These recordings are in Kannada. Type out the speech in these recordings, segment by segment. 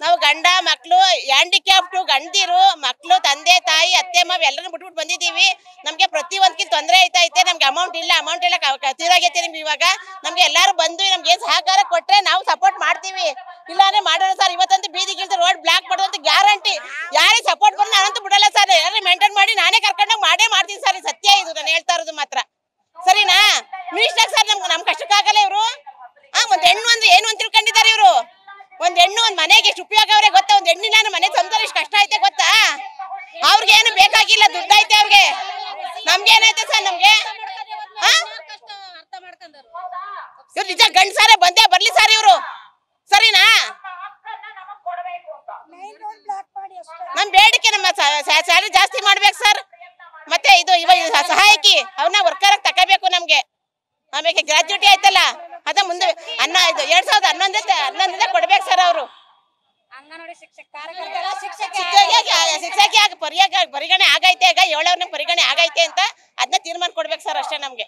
ನಾವು ಗಂಡ ಮಕ್ಕಳು ಹ್ಯಾಂಡಿಕ್ಯಾಪ್ಟು ಗಂಡಿರು ಮಕ್ಕಳು ತಂದೆ, ತಾಯಿ, ಅತ್ತೆ, ಮಾವ ಎಲ್ಲರೂ ಬಿಟ್ಬಿಟ್ಟು ಬಂದಿದ್ದೀವಿ. ನಮಗೆ ಪ್ರತಿ ಒಂದ್ಕಿಂತ ತೊಂದರೆ ಆಯ್ತಾ ಐತೆ, ನಮ್ಗೆ ಅಮೌಂಟ್ ಇಲ್ಲ ಅಮೌಂಟ್ ಕ- ತೀರಾಗೈತೆ ನಿಮ್ಗೆ ಇವಾಗ. ನಮ್ಗೆ ಎಲ್ಲರೂ ಬಂದು ನಮ್ಗೆ ಏನ್ ಸಹಕಾರ ಕೊಟ್ಟರೆ ನಾವು ಸಪೋರ್ಟ್ ಮಾಡ್ತೀವಿ. ಇಲ್ಲಾಂದ್ರೆ ಮಾಡೋಣ ಸರ್ ಇವತ್ತಂತೂ ಬೀದಿಗಿಲ್ದ ರೋಡ್ ಬ್ಲಾಕ್ ಮಾಡೋದಂತ ಗ್ಯಾರಂಟಿ ಯಾರೇ ಸಪೋರ್ಟ್ ಬಂದು ನಾನಂತೂ ಬಿಡಲ್ಲ ಸರ್ ಯಾರು ಮೇಂಟೈನ್ ಮಾಡಿ ನಾನೇ ಕರ್ಕೊಂಡೋಗಿ ಮಾಡೇ ಮಾಡ್ತೀನಿ ಸರ್ ಸತ್ಯ ಇದು, ನಾನು ಹೇಳ್ತಾ ಇರೋದು ಮಾತ್ರ. ಸರಿನಾ? ಮಿನಿಸ್ಟರ್ ಸರ್ ನಮ್ಗೆ ನಮ್ ಕಷ್ಟಕ್ಕಾಗಲ್ಲ ಇವರು? ಒಂದ್ ಹೆಣ್ಣು ಅಂದ್ರೆ ಏನು ಅಂತ ತಿಳ್ಕೊಂಡಿದ್ದಾರೆ? ಒಂದ್ ಹೆಣ್ಣು ಒಂದ್ ಮನೆಗೆ ಎಷ್ಟು ಉಪಯೋಗ ಅವ್ರಿಗೆ ಗೊತ್ತಾ? ಒಂದ್ ಹೆಣ್ಣಿನ ಮನೆ ಸಂಸಾರ ಎಷ್ಟು ಕಷ್ಟ ಐತೆ ಗೊತ್ತಾ? ಅವ್ರಿಗೆ ಏನು ಬೇಕಾಗಿಲ್ಲ, ದುಡ್ಡು ಐತೆ ಅವ್ರಿಗೆ. ನಮ್ಗೆ ಏನೈತೆ ಸರ್ ನಮ್ಗೆ? ಇವ್ರು ನಿಜ ಗಂಡ್ಸಾರೆ ಬಂದೇ ಬರ್ಲಿ ಸರ್ ಇವರು. ಸರಿನಾ? ನಮ್ ಬೇಡಿಕೆ ನಮ್ಮ ಸ್ಯಾಲರಿ ಜಾಸ್ತಿ ಮಾಡ್ಬೇಕು ಸರ್. ಮತ್ತೆ ಇದು ಇವಾಗ ಸಹಾಯಕಿ ಅವ್ರನ್ನ ವರ್ಕರ್ ತಗೋಬೇಕು ನಮ್ಗೆ. ಆಮೇಲೆ ಗ್ರಾಜ್ಯುಟಿ ಆಯ್ತಲ್ಲ. ಅದ ಮುಂದೆ ಅನ್ನ ಇದು ಎರಡ್ ಸಾವಿರದ ಹನ್ನೊಂದೇ ಹನ್ನೊಂದಿಂದ ಕೊಡ್ಬೇಕು ಸರ್ ಅವರು. ಶಿಕ್ಷಕಿಯಾಗಿ ಪರಿಯಾಗ ಪರಿಗಣನೆ ಆಗೈತೆ ಈಗ ಏಳವ್ರನ್ನ ಪರಿಗಣನೆ ಆಗೈತೆ ಅಂತ ಅದನ್ನ ತೀರ್ಮಾನ ಕೊಡ್ಬೇಕು ಸರ್ ಅಷ್ಟೇ ನಮ್ಗೆ.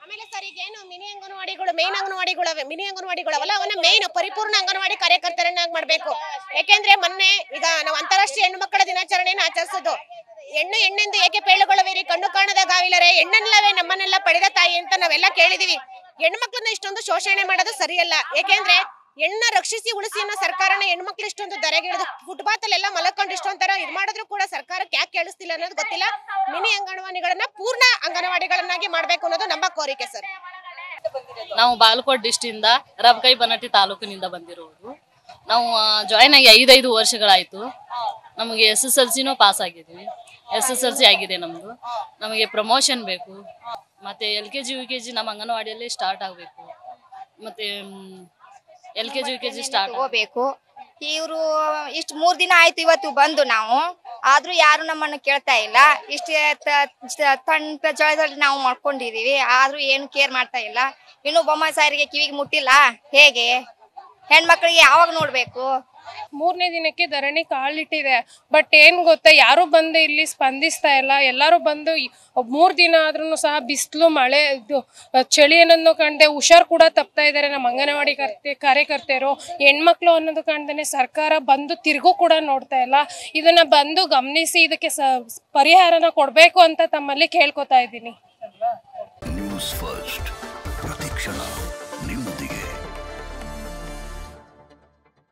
ಆಮೇಲೆ ಸರ್ ಈಗ ಏನು ಮಿನಿ ಅಂಗನವಾಡಿಗಳು ಮೇನ್ ಅಂಗನವಾಡಿಗಳು ಅವೆ ಮಿನಿ ಅಂಗನವಾಡಿಗಳು ಅವಲ್ಲ ಅವನ್ನ ಮೇನ್ ಪರಿಪೂರ್ಣ ಅಂಗನವಾಡಿ ಕಾರ್ಯಕರ್ತರನ್ನಾಗಿ ಮಾಡಬೇಕು. ಯಾಕೆಂದ್ರೆ ಮೊನ್ನೆ ಈಗ ನಾವು ಅಂತಾರಾಷ್ಟ್ರೀಯ ಹೆಣ್ಣು ಮಕ್ಕಳ ದಿನಾಚರಣೆಯನ್ನು ಆಚರಿಸೋದು ಹೆಣ್ಣು ಹೆಣ್ಣೆಂದು ಏಕೆ ಪೇಳುಗೊಳ್ಳವೇರಿ ಕಣ್ಣು ಕಾಣದ ಗಾವಿಲರೆ ಹೆಣ್ಣನ್ನಲ್ಲವೇ ನಮ್ಮನ್ನೆಲ್ಲ ಪಡೆದ ತಾಯಿ ಅಂತ ನಾವೆಲ್ಲ ಕೇಳಿದೀವಿ. ಹೆಣ್ಮಕ್ಳನ್ನ ಇಷ್ಟೊಂದು ಶೋಷಣೆ ಮಾಡೋದು ಸರಿಯಲ್ಲ. ಏಕೆಂದ್ರೆ ಹೆಣ್ಣ ರಕ್ಷಿಸಿ ಉಳಿಸಿ ಅನ್ನೋ ಸರ್ಕಾರನ ಹೆಣ್ಮಕ್ಳು ಇಷ್ಟೊಂದು ಧರೆಗಿಳಿದು ಫುಟ್ಪಾತ್ ಅಲ್ಲೆಲ್ಲ ಮಲಕೊಂಡು ಇಷ್ಟೊಂತರ ಇದು ಮಾಡಿದ್ರು ಕೂಡ ಸರ್ಕಾರಕ್ಕೆ ಯಾಕೆ ಕೇಳಿಸ್ತಿಲ್ಲ ಅನ್ನೋದು ಗೊತ್ತಿಲ್ಲ. ಮಿನಿ ಅಂಗನವಾಡಿಗಳನ್ನ ಪೂರ್ಣ ಅಂಗನವಾಡಿಗಳನ್ನಾಗಿ ಮಾಡ್ಬೇಕು ಅನ್ನೋದು ನಮ್ಮ ಕೋರಿಕೆ ಸರ್. ನಾವು ಬಾಲಕೋಟ್ ಡಿಸ್ಟಿಂದ ರಬಕೈ ಬನಟ್ಟಿ ತಾಲೂಕಿನಿಂದ ಬಂದಿರೋರು ನಾವು ಜಾಯ್ನ್ ಆಗಿ ಐದೈದು ವರ್ಷಗಳಾಯ್ತು. ನಮಗೆ ಎಸ್ ಎಸ್ ಎಲ್ ಸಿನೂ ಪಾಸ್ ಆಗಿದ್ವಿ ಎಸ್ ಎಸ್ ಎಲ್ ಸಿ ಆಗಿದೆ ನಮ್ದು. ನಮಗೆ ಪ್ರಮೋಷನ್ ಬೇಕು. ಮತ್ತು L K G U K G ನಮ್ಮ ಅಂಗನವಾಡಿಯಲ್ಲಿ ಸ್ಟಾರ್ಟ್ ಆಗಬೇಕು. ಮತ್ತೆ L K G U K G start ಹೋಗ್ಬೇಕು ಇವರು ಇಷ್ಟು ಮೂರು ದಿನ ಆಯ್ತು ಇವತ್ತು ಬಂದು ನಾವು. ಆದ್ರೂ ಯಾರು ನಮ್ಮನ್ನ ಕೇಳ್ತಾ ಇಲ್ಲ. ಇಷ್ಟು ತಣ್ಣ ಜಳದಲ್ಲಿ ನಾವು ಮಾಡ್ಕೊಂಡಿದೀವಿ ಆದ್ರೂ ಏನು ಕೇರ್ ಮಾಡ್ತಾ ಇಲ್ಲ. ಇನ್ನು ಬೊಮ್ಮ ಸಾರಿಗೆ ಕಿವಿಗೆ ಮುಟ್ಟಿಲ್ಲ. ಹೇಗೆ? ಹೆಣ್ಮಕ್ಳಿಗೆ ಯಾವಾಗ ನೋಡ್ಬೇಕು? ಮೂರನೇ ದಿನಕ್ಕೆ ಧರಣಿ ಕಾಲಿಟ್ಟಿದೆ. ಬಟ್ ಏನ್ ಗೊತ್ತಾ, ಯಾರು ಬಂದು ಇಲ್ಲಿ ಸ್ಪಂದಿಸ್ತಾ ಇಲ್ಲ. ಎಲ್ಲರೂ ಬಂದು ಮೂರ್ ದಿನ ಆದ್ರೂ ಸಹ ಬಿಸಿಲು, ಮಳೆ ಚಳಿ ಅನ್ನೋದು ಕಾಣದೆ ಹುಷಾರ್ ಕೂಡ ತಪ್ತಾ ಇದ್ದಾರೆ ನಮ್ಮ ಅಂಗನವಾಡಿ ಕರ್ತೆ, ಕಾರ್ಯಕರ್ತೆಯರು. ಹೆಣ್ಮಕ್ಳು ಅನ್ನೋದು ಕಾಣ್ದೇನೆ ಸರ್ಕಾರ ಬಂದು ತಿರುಗು ಕೂಡ ನೋಡ್ತಾ ಇಲ್ಲ. ಇದನ್ನ ಬಂದು ಗಮನಿಸಿ ಇದಕ್ಕೆ ಪರಿಹಾರನ ಕೊಡಬೇಕು ಅಂತ ತಮ್ಮಲ್ಲಿ ಕೇಳ್ಕೊತಾ ಇದ್ದೀನಿ.